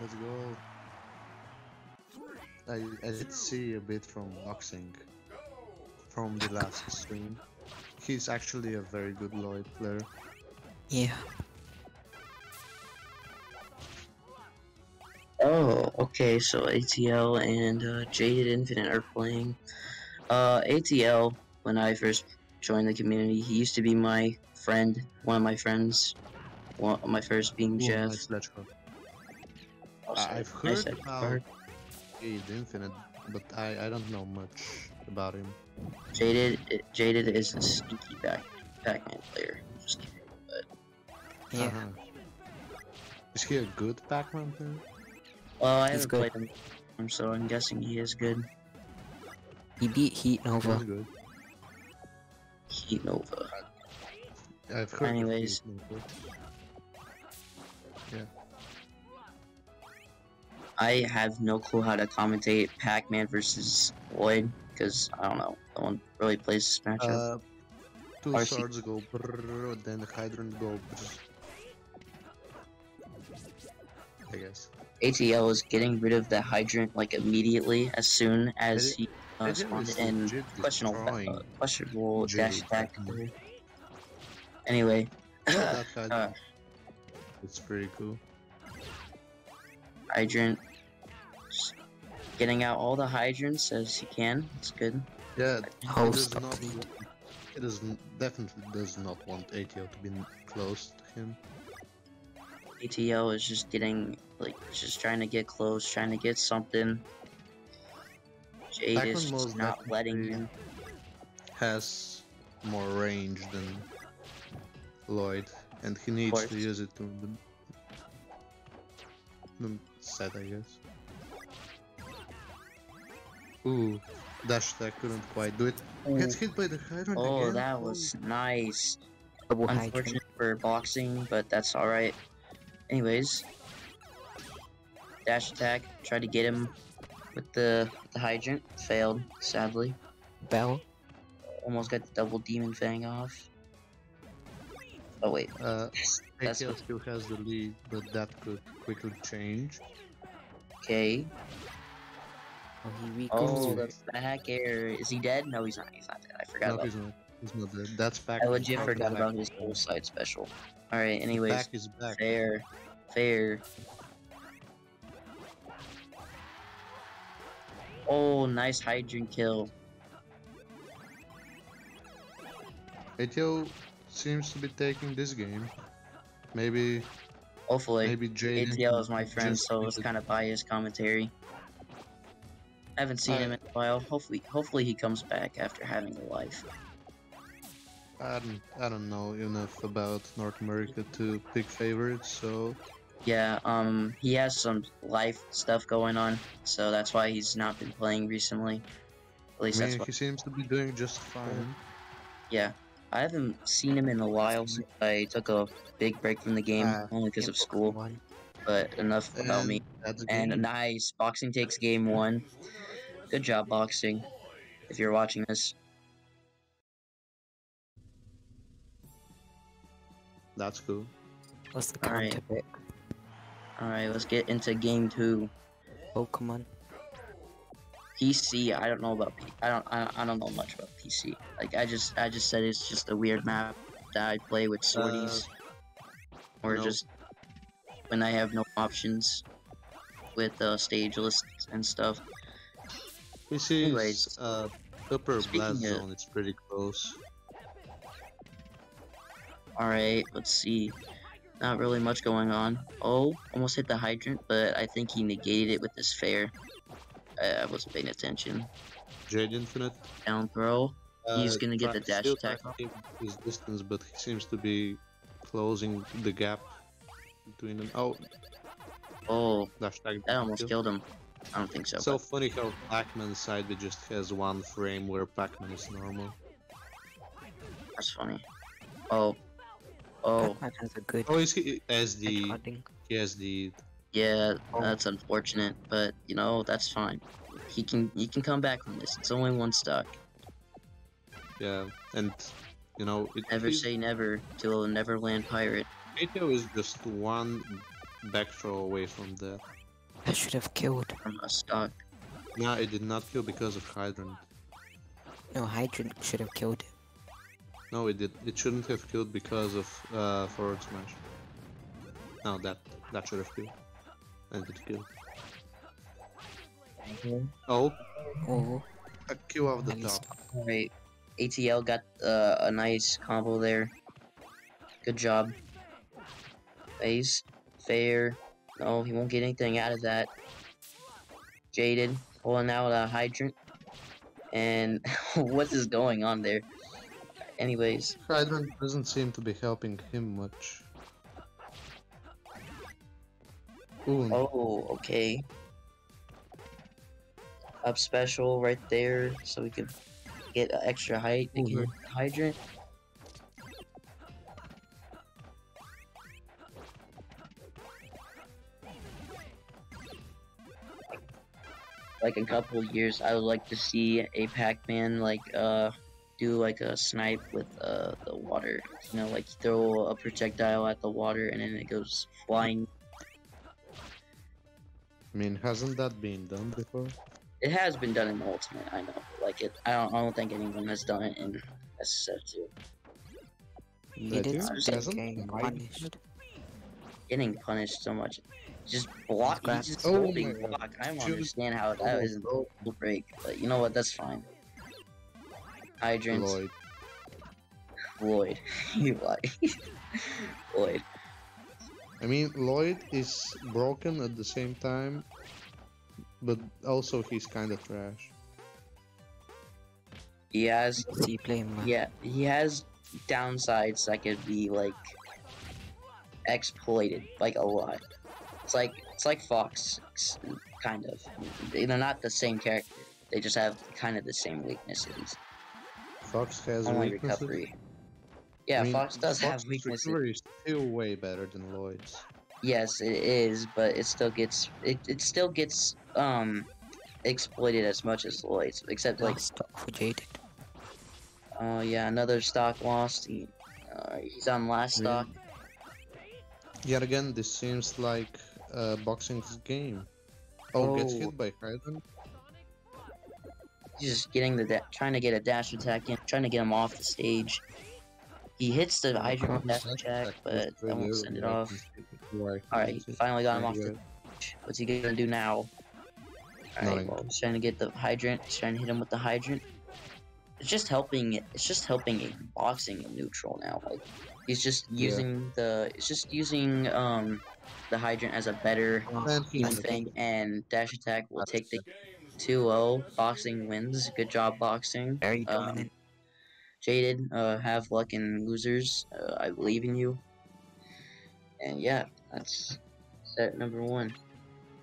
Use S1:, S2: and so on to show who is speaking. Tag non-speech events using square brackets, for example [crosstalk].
S1: Let's go. I, I did see a bit from Oxing from the last stream. He's actually a very good Lloyd player.
S2: Yeah.
S3: Oh, okay, so ATL and uh, Jaded Infinite are playing. Uh, ATL, when I first joined the community, he used to be my friend, one of my friends. One my first being
S1: Ooh,
S3: Jeff.
S1: nice ledge cut.
S3: Also,
S1: I've
S3: nice
S1: heard
S3: that
S1: about
S3: card.
S1: Jade Infinite, but I, I don't know much about him.
S3: Jaded, Jaded is a sneaky back Pac-Man player. Just kidding.
S2: Yeah.
S1: Uh-huh. Is he a good Pac-Man player?
S3: Well, I
S2: He's
S3: haven't
S2: good.
S3: played him, so I'm guessing he is good.
S2: He beat Heat
S1: He's
S2: Nova.
S1: good.
S3: Heat Nova.
S1: I've heard. of
S3: Anyways.
S1: Jade Yeah.
S3: I have no clue how to commentate Pac-Man versus Lloyd because I don't know. No one really plays this matchup.
S1: Uh, two
S3: RC.
S1: swords go brrr, then the hydrant go brrr. I guess.
S3: ATL is getting rid of the hydrant like immediately as soon as
S1: Did
S3: he uh,
S1: did
S3: spawned in
S1: legit
S3: questionable,
S1: destroying
S3: uh, questionable
S1: Jade
S3: dash attack. Anyway, [coughs] uh,
S1: it's pretty cool.
S3: hydrant. Just getting out all the hydrants as he can. It's good.
S1: Yeah,
S2: How
S1: it does not,
S2: delete.
S1: It definitely does not want ATL to be close to him.
S3: ATL is just getting like just trying to get close, trying to get something. Jade is just not letting him.
S1: Has more range than Lloyd, and he needs to use it to the, the set, I guess. Ooh, dash attack couldn't quite do it. Gets hit by the hydrant
S3: Oh,
S1: again.
S3: that was nice.
S2: Double hydrant.
S3: Unfortunate for boxing, but that's alright. Anyways, dash attack. Tried to get him with the, the hydrant. Failed, sadly.
S2: Bell.
S3: Almost got the double demon fang off. Oh wait,
S1: Uh, [laughs]
S3: That's
S1: still has the lead, but that could quickly change.
S3: okay.
S2: Oh, he
S3: Oh,
S2: weakens.
S3: the back air. Is he dead? No, he's not. He's not dead. I forgot
S1: No,
S3: about
S1: he's not. He's not dead. That's back.
S3: I legit forgot about his whole side special. Alright, anyways.
S1: Back is back.
S3: Fair. Fair. Oh, nice hydrant kill.
S1: ATL seems to be taking this game. Maybe,
S3: Hopefully.
S1: maybe Jade.
S3: ATL is my friend, so it's kind of biased commentary. I haven't seen him in a while. Hopefully, hopefully he comes back after having a life.
S1: I don't, I don't know enough about North America to pick favorites, so
S3: Yeah, um, he has some life stuff going on, so that's why he's not been playing recently. At
S1: I
S3: least that's
S1: mean,
S3: what.
S1: he seems to be doing just fine.
S3: Yeah, I haven't seen him in a while since I took a big break from the game,
S1: Ah,
S3: only because of school. But enough about me. And nice, boxing takes game one. Good job, boxing. If you're watching this,
S1: That's cool.
S2: What's the
S3: Alright.
S2: counter pick?
S3: all right, let's get into game two.
S2: Pokemon.
S3: PC. I don't know about. P- I don't. I, I don't know much about PC. Like I just. I just said it's just a weird map that I play with sorties, or
S1: no.
S3: just when I have no options with uh, stage lists and stuff.
S1: We see
S3: Anyways,
S1: uh, upper
S3: speaking
S1: blast
S3: of-
S1: zone. It's pretty close.
S3: All right, let's see. Not really much going on. Oh, almost hit the hydrant, but I think he negated it with his fair. I, I wasn't paying attention.
S1: Jade Infinite.
S3: Down throw. He's
S1: uh,
S3: gonna get the dash attack
S1: trying to keep his distance, but he seems to be closing the gap between them. Oh,
S3: Oh,
S1: dash attack.
S3: that almost
S1: kill.
S3: killed him. I don't think so.
S1: So
S3: but
S1: funny how Pac-Man's side it just has one frame where Pac-Man is normal.
S3: that's funny. Oh. Oh,
S2: Pac-Man has a good
S1: Oh, is he as the he has the
S3: yeah,
S1: Oh.
S3: that's unfortunate, but you know that's fine. He can he can come back from this. It's only one stock.
S1: yeah and you know it
S3: Never
S1: is-
S3: say never to a Neverland pirate.
S1: Kato is just one back throw away from that.
S2: I should have killed.
S3: from a stock.
S1: Nah, it did not kill because of Hydrant.
S2: No, Hydrant should have killed it.
S1: No, it did. It shouldn't have killed because of uh, forward smash. No, that that should have killed. And it killed. Oh,
S2: Oh,
S1: a kill off the
S2: nice.
S1: top.
S3: Alright, ATL got uh, a nice combo there. Good job. Face, fair. No, he won't get anything out of that. Jaded, pulling out a hydrant. And [laughs] what is going on there? Anyways,
S1: Hydrant doesn't seem to be helping him much. Ooh,
S3: oh, okay. Up special right there, so we could get extra height get hydrant. Like a couple years, I would like to see a Pac-Man like uh do like a snipe with uh the water. You know, like throw a projectile at the water and then it goes flying
S1: I mean, hasn't that been done before?
S3: It has been done in Ultimate, I know. Like it, I don't, I don't think anyone has done it in SSF2.
S2: He did
S1: is
S2: some
S1: present
S2: getting punished.
S3: Getting punished so much, just block.
S2: Grab-
S3: He's just
S1: Oh
S3: holding
S1: my God.
S3: block. I don't
S1: Shoot.
S3: understand how that isn't
S1: Oh,
S3: a oh. break, but you know what? That's fine. Hydrants,
S1: Lloyd.
S3: Lloyd, [laughs] you like [laughs] Lloyd.
S1: I mean, Lloyd is broken at the same time, but also he's kind of trash.
S3: He has,
S2: See playing
S3: yeah, he has downsides that could be like exploited, like a lot. It's like it's like Fox, kind of. They're not the same character. They just have kind of the same weaknesses.
S1: Fox has
S3: Only
S1: weaknesses.
S3: recovery. Yeah,
S1: I mean,
S3: Fox does have
S1: Fox's
S3: weaknesses.
S1: recovery is still way better than Lloyd's.
S3: Yes, it is, but it still gets it, it still gets um exploited as much as Lloyd's, except like
S2: Last stock for Jaded.
S3: oh yeah, another stock lost. He, uh, he's on last
S1: Really?
S3: stock.
S1: Yet again, this seems like uh, boxing's game. Oh, gets
S3: Oh.
S1: hit by Hydrant.
S3: He's just getting the da- trying to get a dash attack in, trying to get him off the stage. He hits the Hydra dash attack, but that won't send it off. Alright, finally got him off the What's he gonna do now? Alright, well, he's trying to get the hydrant. He's trying to hit him with the hydrant. It's just helping. It's just helping boxing in neutral now. Like he's just
S1: Yeah.
S3: using the. It's just using um the hydrant as a better team thing, and dash attack will take the 2-0. Boxing wins. Good job, boxing.
S2: Very
S3: Um. Jaded, uh, have luck in losers. Uh, I believe in you. And yeah, that's set number one.